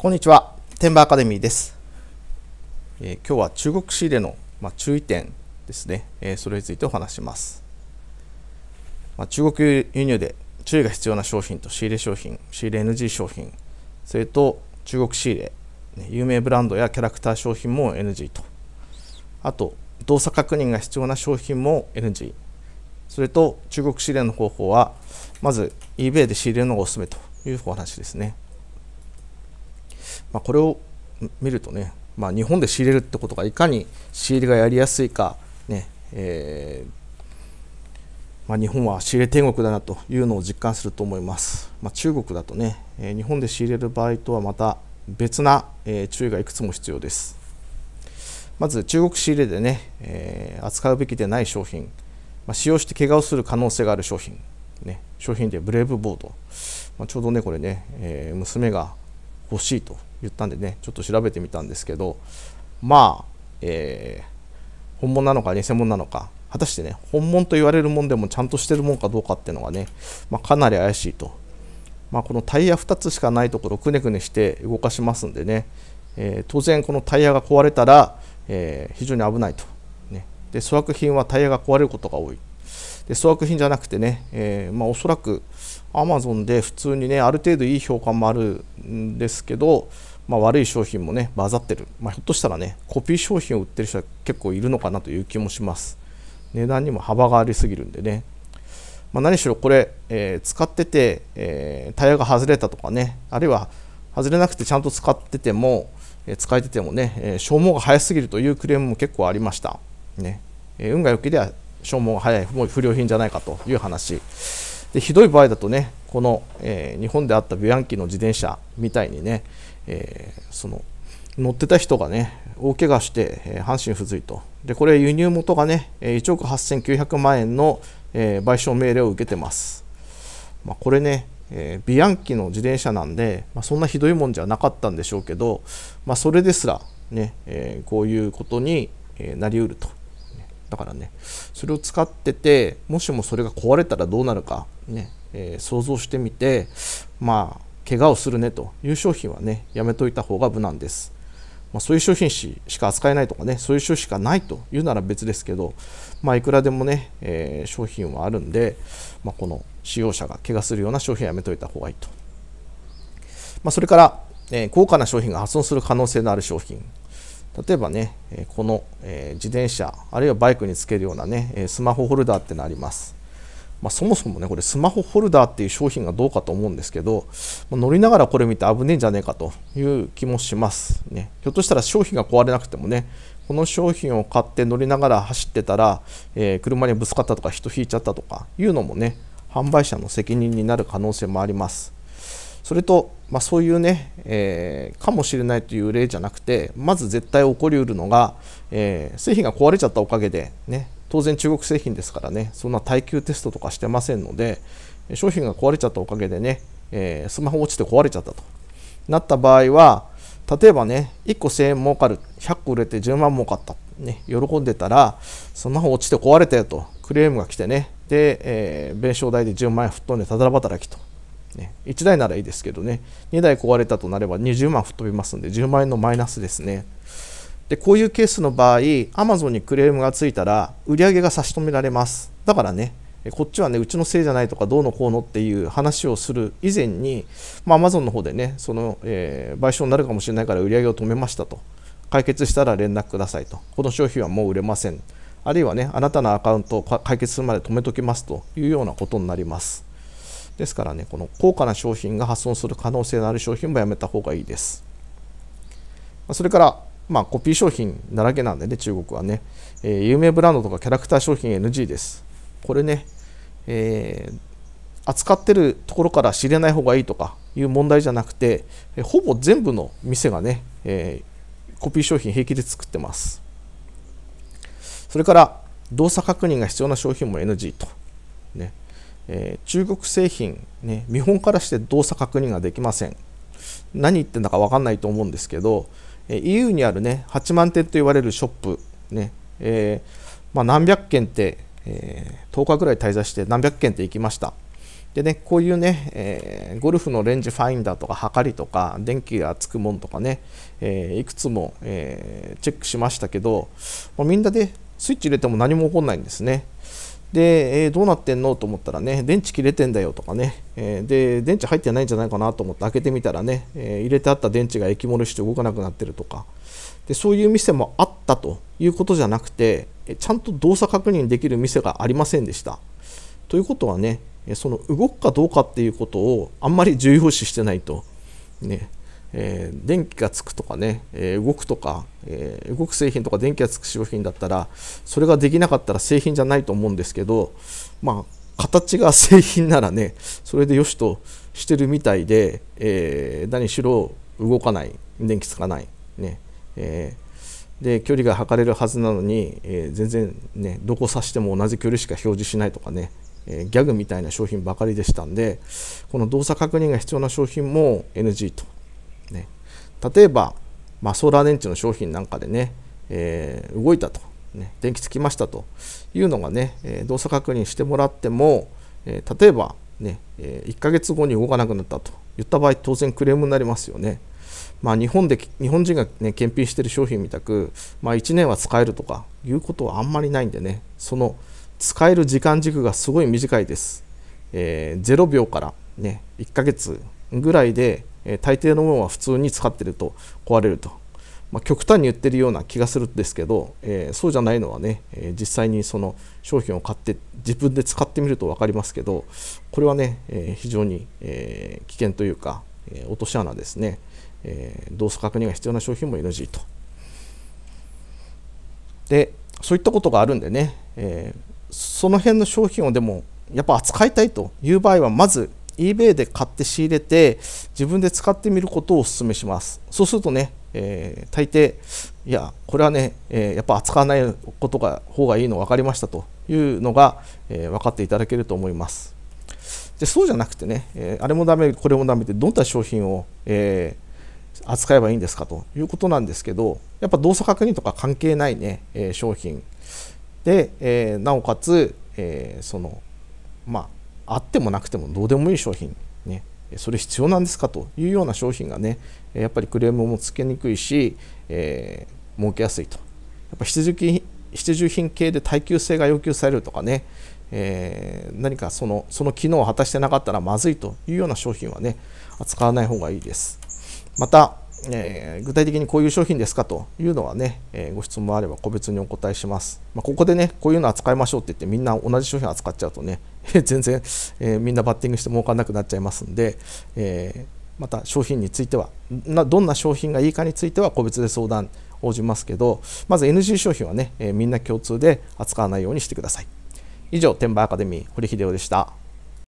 こんにちは、天馬アカデミーです。えー、今日は中国仕入れの、まあ、注意点ですね、えー、それについてお話します。まあ、中国輸入で注意が必要な商品と仕入れ商品、仕入れ NG 商品、それと中国仕入れ、ね、有名ブランドやキャラクター商品も NG と、あと動作確認が必要な商品も NG、それと中国仕入れの方法は、まず eBay で仕入れるのがおすすめというお話ですね。まあ、これを見るとね、まあ、日本で仕入れるってことがいかに仕入れがやりやすいか、ねえー、まあ、日本は仕入れ天国だなというのを実感すると思います、まあ、中国だとね、えー、日本で仕入れる場合とはまた別な、えー、注意がいくつも必要です。まず中国仕入れでね、え扱うべきでない商品、まあ使用して怪我をする可能性がある商品、ね、商品でブレイブボード、まちょうどねこれね、え娘が欲しいと言ったんでねちょっと調べてみたんですけどまあ、えー、本物なのか偽物なのか果たしてね本物と言われるもんでもちゃんとしてるもんかどうかっていうのがね、まあ、かなり怪しいと、まあ、このタイヤ2つしかないところをくねくねして動かしますんでね、えー、当然このタイヤが壊れたら、えー、非常に危ないと、ね、で粗悪品はタイヤが壊れることが多い。で粗悪品じゃなくてね、えーまあ、おそらくアマゾンで普通にねある程度いい評価もあるんですけど、まあ、悪い商品もね混ざってる、まあ、ひょっとしたらねコピー商品を売ってる人は結構いるのかなという気もします。値段にも幅がありすぎるんでね、まあ、何しろこれ、えー、使ってて、えー、タイヤが外れたとかねあるいは外れなくてちゃんと使ってても、えー、使えててもね、え消耗が早すぎるというクレームも結構ありました。ね、え運が良ければ消耗が早い不良品じゃないかという話。でひどい場合だとねこの、えー、日本であったビアンキの自転車みたいにね、えー、その乗ってた人がね大怪我して、えー、半身不随と。でこれ輸入元がね1億8900万円の、えー、賠償命令を受けてます、まあ、これね、え、ビアンキの自転車なんで、まあ、そんなひどいもんじゃなかったんでしょうけど、まあ、それですらね、え、こういうことに、なりうると。だからねそれを使っててもしもそれが壊れたらどうなるかね、えー、想像してみてまあ怪我をするねという商品はねやめといた方が無難です、まあ、そういう商品しか扱えないとかねそういう商品しかないというなら別ですけどまあいくらでもね、えー、商品はあるんで、まあ、この使用者が怪我するような商品はやめといた方がいいと、ま、それから、えー、高価な商品が破損する可能性のある商品。例えばね、この自転車、あるいはバイクにつけるようなね、スマホホルダーってのあります。まあ、そもそもね、これスマホホルダーっていう商品がどうかと思うんですけど、乗りながらこれ見て危ねえんじゃねえかという気もしますね。ひょっとしたら商品が壊れなくてもね、この商品を買って乗りながら走ってたら、えー、車にぶつかったとか人引いちゃったとかいうのもね、販売者の責任になる可能性もあります。それと、まあ、そういうね、えー、かもしれないという例じゃなくてまず絶対起こりうるのが、えー、製品が壊れちゃったおかげで、ね、当然中国製品ですからねそんな耐久テストとかしてませんので商品が壊れちゃったおかげでね、えー、スマホ落ちて壊れちゃったと。なった場合は例えばね1個1000円儲かる100個売れて10万儲かった、ね、喜んでたらスマホ落ちて壊れたよとクレームが来てね。で、えー、弁償代で10万円吹っ飛んでただ働きと。ね、1台ならいいですけどね、2台壊れたとなれば20万吹っ飛びますんで、10万円のマイナスですね。で、こういうケースの場合、Amazon にクレームがついたら、売り上げが差し止められます。だからね、こっちはね、うちのせいじゃないとか、どうのこうのっていう話をする以前に、まあ、Amazon の方でね、その、えー、賠償になるかもしれないから売り上げを止めましたと。解決したら連絡くださいと。この商品はもう売れません。あるいはね、あなたのアカウントを解決するまで止めときますというようなことになります。ですからね、この高価な商品が破損する可能性のある商品もやめた方がいいです。それから、まあ、コピー商品だらけなんでね、中国はね、えー、有名ブランドとかキャラクター商品 NG です。これね、えー、扱ってるところから知れない方がいいとかいう問題じゃなくて、えほぼ全部の店がね、えー、コピー商品平気で作ってます。それから動作確認が必要な商品も NG と。えー、中国製品、ね、見本からして動作確認ができません。何言ってんだか分かんないと思うんですけど、え EU にあるね8万店と言われるショップ、ねえー、まあ、何百件って、え、10日ぐらい滞在して何百件って行きました。でね、こういうね、え、ゴルフのレンジファインダーとか、測りとか、電気がつくもんとかね、え、いくつも、え、チェックしましたけど、まあ、みんなでスイッチ入れても何も起こらないんですね。で、えー、どうなってんの？と思ったらね、電池切れてんだよ。とかね、えー、で、電池入ってないんじゃないかなと思って開けてみたらね、えー、入れてあった電池が液漏れして動かなくなってるとか、でそういう店もあったということじゃなくて、ちゃんと動作確認できる店がありませんでした。ということはね、その動くかどうかっていうことをあんまり重要視してないと、ね。えー、電気がつくとかね、えー、動くとか、えー、動く製品とか電気がつく商品だったらそれができなかったら製品じゃないと思うんですけどまあ形が製品ならねそれでよしとしてるみたいで、え何しろ動かない電気つかないね、えで距離が測れるはずなのに、え全然ねどこ指しても同じ距離しか表示しないとかねえギャグみたいな商品ばかりでしたんでこの動作確認が必要な商品も NG と、ね、例えば、まあ、ソーラー電池の商品なんかでね、えー、動いたと、ね、電気つきましたというのがね、え動作確認してもらっても、えー、例えばね、え1ヶ月後に動かなくなったと言った場合当然クレームになりますよね。まあ、日本で日本人が、ね、検品している商品みたく、まあ、1年は使えるとかいうことはあんまりないんでねその使える時間軸がすごい短いです。えー、0秒から、ね、1ヶ月ぐらいで、えー、大抵のものは普通に使ってると壊れると、まあ、極端に言ってるような気がするんですけど、えー、そうじゃないのはね、え実際にその商品を買って自分で使ってみると分かりますけどこれはね、え非常に、え危険というか、え落とし穴ですね、え動作確認が必要な商品も NG と。でそういったことがあるんでね、えーその辺の商品をでもやっぱ扱いたいという場合はまず eBay で買って仕入れて自分で使ってみることをお勧めします。そうするとね、えー、大抵いやこれはね、えー、やっぱ扱わないことが方がいいの分かりましたというのが、えー、分かっていただけると思います。でそうじゃなくてね、えあれもダメこれもダメでどんな商品を、え扱えばいいんですかということなんですけどやっぱ動作確認とか関係ないね、え商品。で、え、なおかつ、え、そのまああってもなくてもどうでもいい商品ねそれ必要なんですかというような商品がねやっぱりクレームもつけにくいし、えー、儲けやすいと。やっぱ必需品必需品系で耐久性が要求されるとかね、えー、何かそのその機能を果たしてなかったらまずいというような商品はね扱わない方がいいです。またえー、具体的にこういう商品ですかというのはね、えー、ご質問あれば個別にお答えします。まあ、ここでね、こういうの扱いましょうって言ってみんな同じ商品扱っちゃうとね、全然、えー、みんなバッティングして儲かんなくなっちゃいますんで、えまた商品については、どんな商品がいいかについては個別で相談応じますけど、まず NG 商品はね、えみんな共通で扱わないようにしてください。以上、転売アカデミー、堀秀夫でした。